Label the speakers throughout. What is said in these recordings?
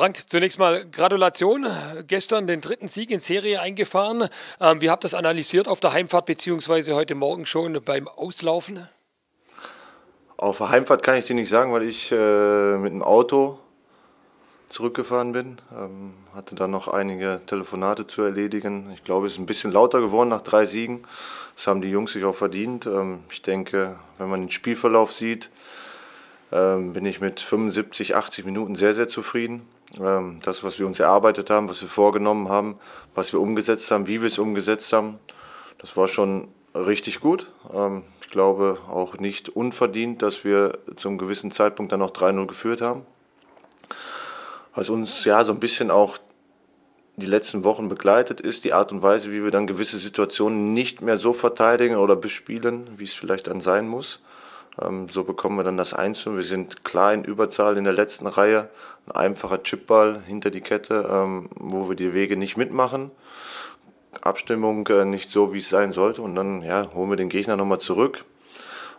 Speaker 1: Frank, zunächst mal Gratulation. Gestern den dritten Sieg in Serie eingefahren. Ähm, wie habt ihr das analysiert auf der Heimfahrt beziehungsweise heute Morgen schon beim Auslaufen?
Speaker 2: Auf der Heimfahrt kann ich dir nicht sagen, weil ich äh, mit dem Auto zurückgefahren bin. Ähm, hatte dann noch einige Telefonate zu erledigen. Ich glaube, es ist ein bisschen lauter geworden nach drei Siegen. Das haben die Jungs sich auch verdient. Ähm, ich denke, wenn man den Spielverlauf sieht, ähm, bin ich mit 75, 80 Minuten sehr, sehr zufrieden. Ähm, das, was wir uns erarbeitet haben, was wir vorgenommen haben, was wir umgesetzt haben, wie wir es umgesetzt haben, das war schon richtig gut. Ähm, ich glaube auch nicht unverdient, dass wir zum gewissen Zeitpunkt dann noch 3-0 geführt haben. Was uns ja so ein bisschen auch die letzten Wochen begleitet ist, die Art und Weise, wie wir dann gewisse Situationen nicht mehr so verteidigen oder bespielen, wie es vielleicht dann sein muss. Ähm, so bekommen wir dann das Einzelne. Wir sind klar in Überzahl in der letzten Reihe. Ein einfacher Chipball hinter die Kette, ähm, wo wir die Wege nicht mitmachen. Abstimmung äh, nicht so, wie es sein sollte. Und dann ja, holen wir den Gegner nochmal zurück.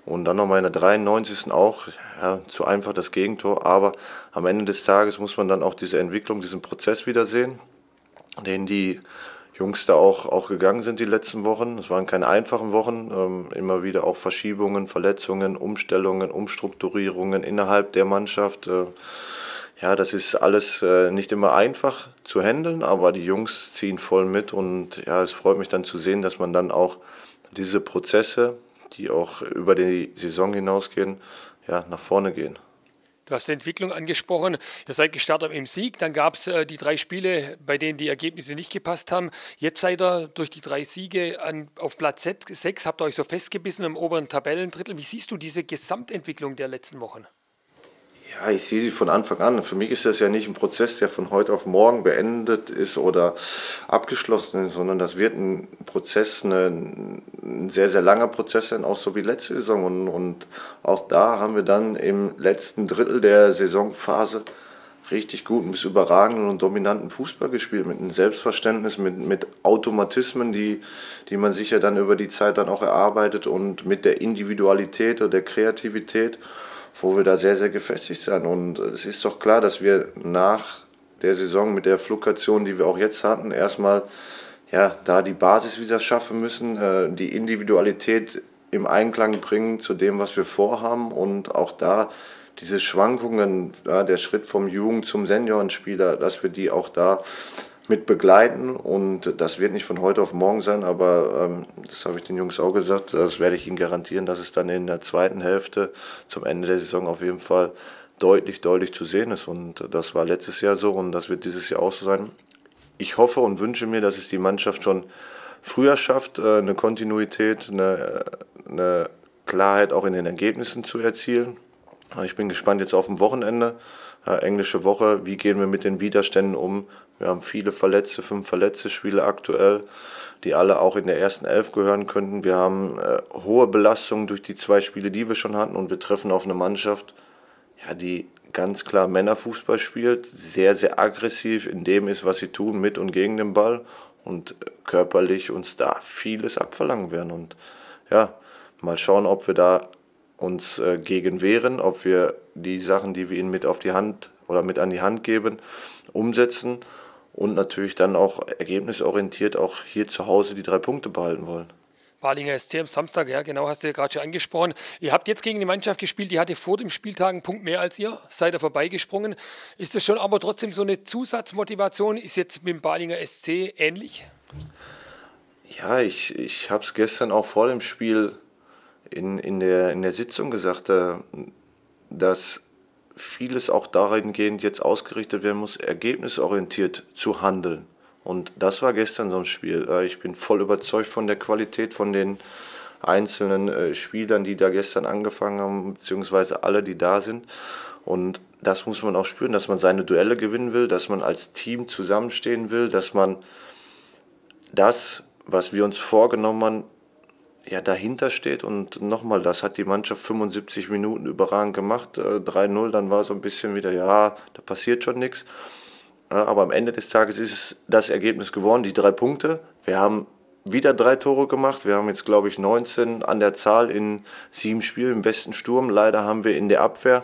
Speaker 2: Und dann nochmal in der 93. auch ja, zu einfach das Gegentor. Aber am Ende des Tages muss man dann auch diese Entwicklung, diesen Prozess wiedersehen, den die Jungs da auch, auch gegangen sind die letzten Wochen. Es waren keine einfachen Wochen, ähm, immer wieder auch Verschiebungen, Verletzungen, Umstellungen, Umstrukturierungen innerhalb der Mannschaft. Äh, ja, das ist alles äh, nicht immer einfach zu handeln, aber die Jungs ziehen voll mit und ja, es freut mich dann zu sehen, dass man dann auch diese Prozesse, die auch über die Saison hinausgehen, ja, nach vorne gehen.
Speaker 1: Du hast die Entwicklung angesprochen. Ihr seid gestartet im Sieg. Dann gab es äh, die drei Spiele, bei denen die Ergebnisse nicht gepasst haben. Jetzt seid ihr durch die drei Siege an, auf Platz 6, habt ihr euch so festgebissen im oberen Tabellendrittel. Wie siehst du diese Gesamtentwicklung der letzten Wochen?
Speaker 2: Ja, ich sehe sie von Anfang an. Für mich ist das ja nicht ein Prozess, der von heute auf morgen beendet ist oder abgeschlossen ist, sondern das wird ein Prozess, eine, ein sehr, sehr langer Prozess sein, auch so wie letzte Saison. Und, und auch da haben wir dann im letzten Drittel der Saisonphase richtig guten bis überragenden und dominanten Fußball gespielt, mit einem Selbstverständnis, mit, mit Automatismen, die, die man sich ja dann über die Zeit dann auch erarbeitet und mit der Individualität oder der Kreativität wo wir da sehr, sehr gefestigt sind. Und es ist doch klar, dass wir nach der Saison mit der Fluktuation, die wir auch jetzt hatten, erstmal ja, da die Basis wieder schaffen müssen, äh, die Individualität im Einklang bringen zu dem, was wir vorhaben und auch da diese Schwankungen, ja, der Schritt vom Jugend zum Seniorenspieler, dass wir die auch da mit begleiten und das wird nicht von heute auf morgen sein, aber ähm, das habe ich den Jungs auch gesagt, das werde ich ihnen garantieren, dass es dann in der zweiten Hälfte zum Ende der Saison auf jeden Fall deutlich, deutlich zu sehen ist und das war letztes Jahr so und das wird dieses Jahr auch so sein. Ich hoffe und wünsche mir, dass es die Mannschaft schon früher schafft, äh, eine Kontinuität, eine, eine Klarheit auch in den Ergebnissen zu erzielen. Ich bin gespannt jetzt auf dem Wochenende, äh, englische Woche, wie gehen wir mit den Widerständen um, wir haben viele Verletzte, fünf verletzte Spieler aktuell, die alle auch in der ersten Elf gehören könnten. Wir haben äh, hohe Belastungen durch die zwei Spiele, die wir schon hatten und wir treffen auf eine Mannschaft, ja, die ganz klar Männerfußball spielt, sehr, sehr aggressiv in dem ist, was sie tun, mit und gegen den Ball und körperlich uns da vieles abverlangen werden. Und ja, mal schauen, ob wir da uns äh, gegen wehren, ob wir die Sachen, die wir ihnen mit auf die Hand oder mit an die Hand geben, umsetzen und natürlich dann auch ergebnisorientiert auch hier zu Hause die drei Punkte behalten wollen.
Speaker 1: Balinger SC am Samstag, ja, genau, hast du ja gerade schon angesprochen. Ihr habt jetzt gegen die Mannschaft gespielt, die hatte vor dem Spieltag einen Punkt mehr als ihr, seid ihr vorbeigesprungen. Ist das schon aber trotzdem so eine Zusatzmotivation? Ist jetzt mit dem Balinger SC ähnlich?
Speaker 2: Ja, ich, ich habe es gestern auch vor dem Spiel in, in, der, in der Sitzung gesagt, äh, dass vieles auch dahingehend jetzt ausgerichtet werden muss, ergebnisorientiert zu handeln. Und das war gestern so ein Spiel. Äh, ich bin voll überzeugt von der Qualität von den einzelnen äh, Spielern, die da gestern angefangen haben, beziehungsweise alle, die da sind. Und das muss man auch spüren, dass man seine Duelle gewinnen will, dass man als Team zusammenstehen will, dass man das, was wir uns vorgenommen haben, ja, dahinter steht. Und nochmal, das hat die Mannschaft 75 Minuten überragend gemacht. 3-0, äh, dann war so ein bisschen wieder, ja, da passiert schon nichts. Aber am Ende des Tages ist es das Ergebnis geworden, die drei Punkte. Wir haben wieder drei Tore gemacht. Wir haben jetzt, glaube ich, 19 an der Zahl in sieben Spielen im besten Sturm. Leider haben wir in der Abwehr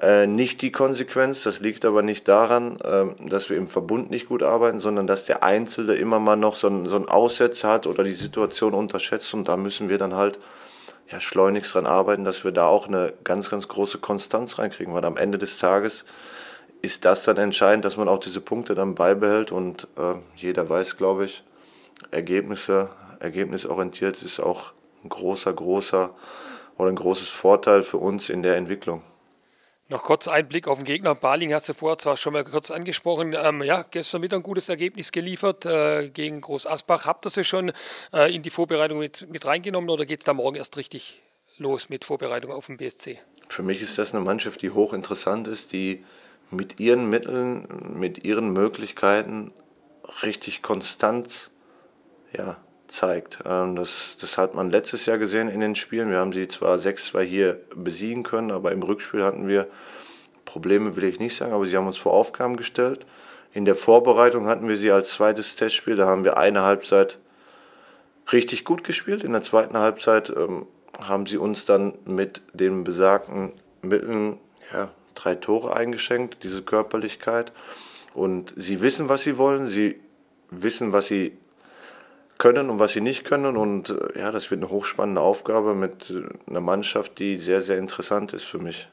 Speaker 2: äh, nicht die Konsequenz. Das liegt aber nicht daran, äh, dass wir im Verbund nicht gut arbeiten, sondern dass der Einzelne immer mal noch so einen, so Aussetzer hat oder die Situation unterschätzt. Und da müssen wir dann halt ja, schleunigst dran arbeiten, dass wir da auch eine ganz, ganz große Konstanz reinkriegen. Weil am Ende des Tages ist das dann entscheidend, dass man auch diese Punkte dann beibehält. Und äh, jeder weiß, glaube ich, Ergebnisse, ergebnisorientiert ist auch ein großer, großer oder ein großes Vorteil für uns in der Entwicklung.
Speaker 1: Noch kurz ein Blick auf den Gegner. Baling hast du vorher zwar schon mal kurz angesprochen. Ähm, ja, gestern wieder ein gutes Ergebnis geliefert äh, gegen Groß Asbach. Habt ihr sie schon äh, in die Vorbereitung mit, mit reingenommen oder geht es da morgen erst richtig los mit Vorbereitung auf den BSC?
Speaker 2: Für mich ist das eine Mannschaft, die hochinteressant ist, die mit ihren Mitteln, mit ihren Möglichkeiten richtig konstant ja, zeigt. Ähm, das, das hat man letztes Jahr gesehen in den Spielen. Wir haben sie zwar 6-2 hier besiegen können, aber im Rückspiel hatten wir Probleme, will ich nicht sagen, aber sie haben uns vor Aufgaben gestellt. In der Vorbereitung hatten wir sie als zweites Testspiel. Da haben wir eine Halbzeit richtig gut gespielt. In der zweiten Halbzeit ähm, haben sie uns dann mit den besagten Mitteln ja, drei Tore eingeschenkt, diese Körperlichkeit. Und sie wissen, was sie wollen. Sie wissen, was sie können und was sie nicht können. Und äh, ja, das wird eine hochspannende Aufgabe mit äh, einer Mannschaft, die sehr, sehr interessant ist für mich.